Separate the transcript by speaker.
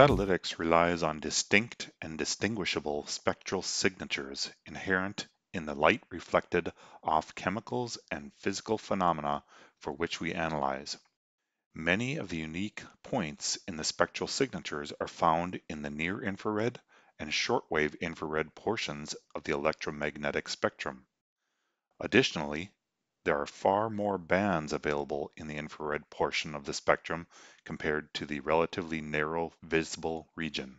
Speaker 1: Satelytics relies on distinct and distinguishable spectral signatures inherent in the light reflected off chemicals and physical phenomena for which we analyze. Many of the unique points in the spectral signatures are found in the near-infrared and shortwave infrared portions of the electromagnetic spectrum. Additionally, there are far more bands available in the infrared portion of the spectrum compared to the relatively narrow visible region.